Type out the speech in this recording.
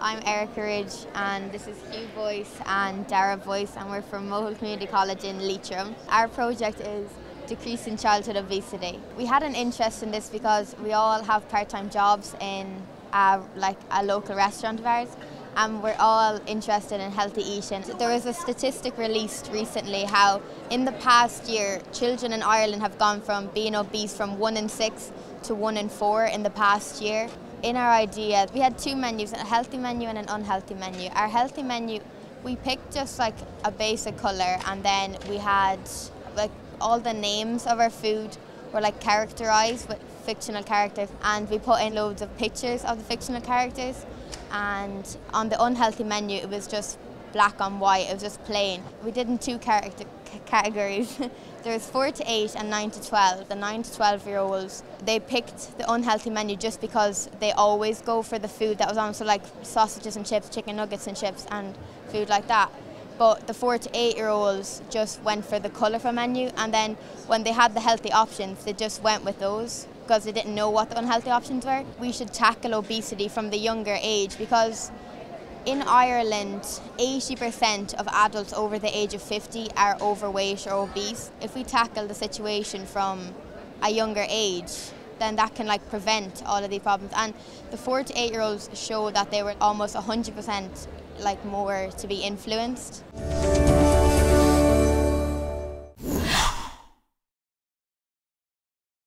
I'm Erica Ridge and this is Hugh Voice and Dara Voice and we're from Mohill Community College in Leitrim. Our project is decreasing childhood obesity. We had an interest in this because we all have part-time jobs in a, like a local restaurant of ours and we're all interested in healthy eating. There was a statistic released recently how in the past year children in Ireland have gone from being obese from 1 in 6 to 1 in 4 in the past year. In our idea we had two menus, a healthy menu and an unhealthy menu. Our healthy menu we picked just like a basic colour and then we had like all the names of our food were like characterised with fictional characters and we put in loads of pictures of the fictional characters and on the unhealthy menu it was just black on white, it was just plain. We did in two character categories. there was 4 to 8 and 9 to 12. The 9 to 12 year olds, they picked the unhealthy menu just because they always go for the food that was on, so like sausages and chips, chicken nuggets and chips and food like that. But the 4 to 8 year olds just went for the colourful menu and then when they had the healthy options, they just went with those because they didn't know what the unhealthy options were. We should tackle obesity from the younger age because in Ireland, 80% of adults over the age of 50 are overweight or obese. If we tackle the situation from a younger age, then that can like prevent all of these problems. And the four to eight year olds show that they were almost 100% like more to be influenced.